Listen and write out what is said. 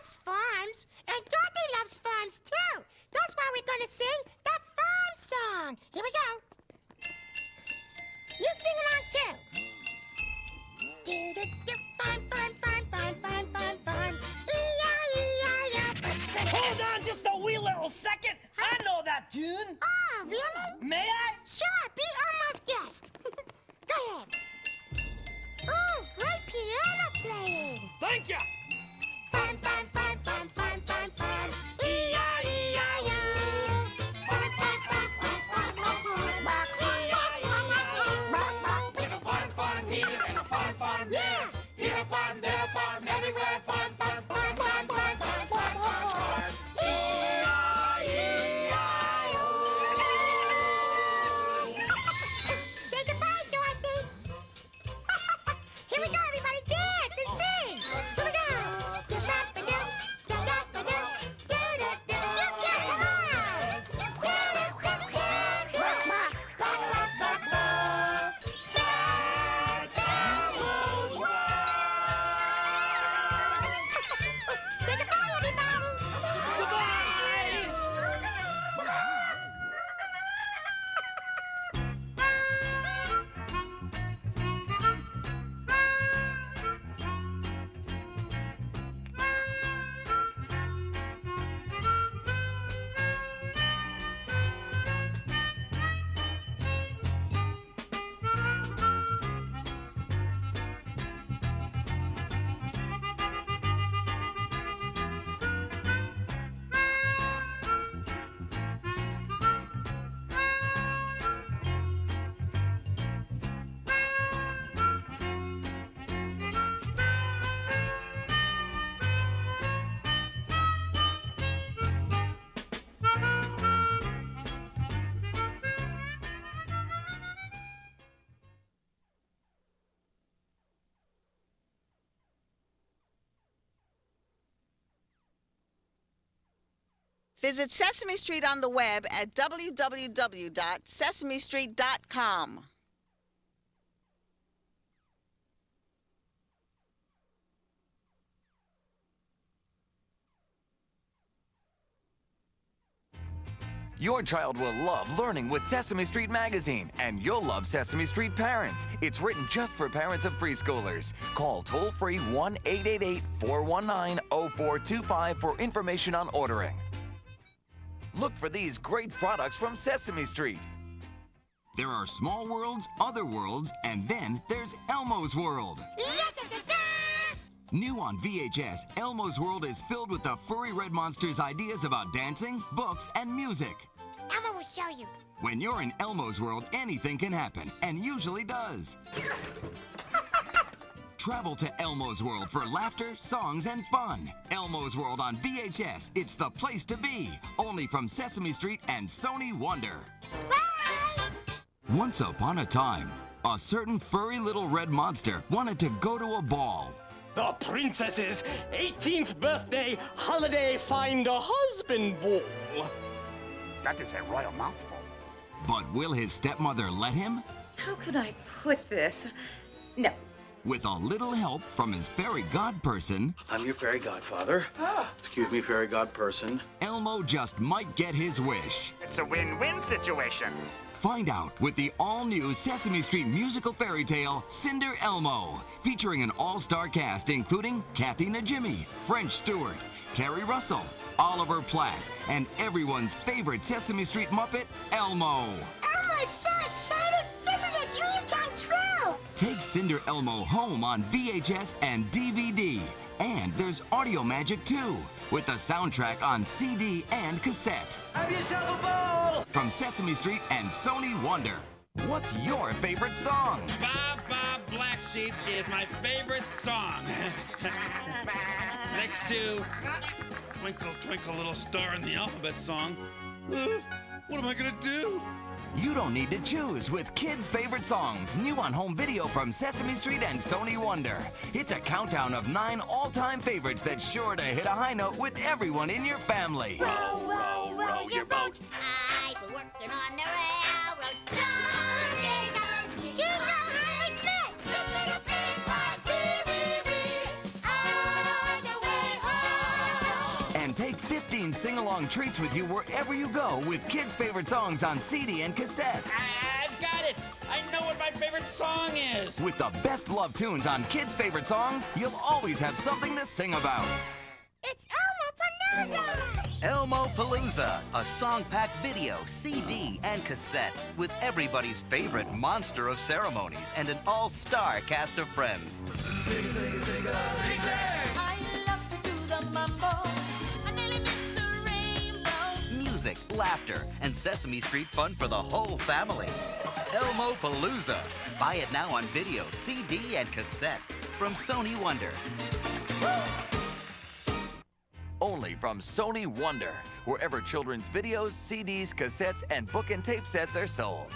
loves farms, and Dorothy loves farms too. That's why we're gonna sing the farm song. Here we go. You sing along too. Visit Sesame Street on the web at www.sesamestreet.com. Your child will love learning with Sesame Street Magazine, and you'll love Sesame Street Parents. It's written just for parents of preschoolers. Call toll free 1 888 419 0425 for information on ordering. Look for these great products from Sesame Street. There are small worlds, other worlds, and then there's Elmo's World. New on VHS, Elmo's World is filled with the furry red monster's ideas about dancing, books, and music. Elmo will show you. When you're in Elmo's World, anything can happen, and usually does. Travel to Elmo's World for laughter, songs, and fun. Elmo's World on VHS. It's the place to be. Only from Sesame Street and Sony Wonder. Once upon a time, a certain furry little red monster wanted to go to a ball. The princess's 18th birthday holiday find a husband ball. That is a royal mouthful. But will his stepmother let him? How can I put this? No. With a little help from his fairy god person, I'm your fairy godfather. Ah. Excuse me, fairy god person. Elmo just might get his wish. It's a win-win situation. Find out with the all-new Sesame Street musical fairy tale, CinderElmo, featuring an all-star cast including Kathy Najimy, French Stewart, Keri Russell, Oliver Platt, and everyone's favorite Sesame Street Muppet, Elmo. Elmo's Take CinderElmo home on VHS and DVD. And there's Audio Magic too, with the soundtrack on CD and cassette. Have yourself a ball! From Sesame Street and Sony Wonder. What's your favorite song? Bob Bob Black Sheep is my favorite song. Next to Twinkle Twinkle Little Star in the Alphabet song. Uh, what am I gonna do? You don't need to choose with kids' favorite songs, new on home video from Sesame Street and Sony Wonder. It's a countdown of nine all-time favorites that's sure to hit a high note with everyone in your family. Row, row, row your boat. I've been working on the And take 15 sing along treats with you wherever you go with kids' favorite songs on CD and cassette. I've got it! I know what my favorite song is! With the best love tunes on kids' favorite songs, you'll always have something to sing about. It's Elmopalooza! Elmo Palooza, a song packed video, CD, and cassette with everybody's favorite monster of ceremonies and an all star cast of friends. Music, laughter, and Sesame Street fun for the whole family. Elmopalooza. Buy it now on video, CD, and cassette from Sony Wonder. Only from Sony Wonder, wherever children's videos, CDs, cassettes, and book and tape sets are sold.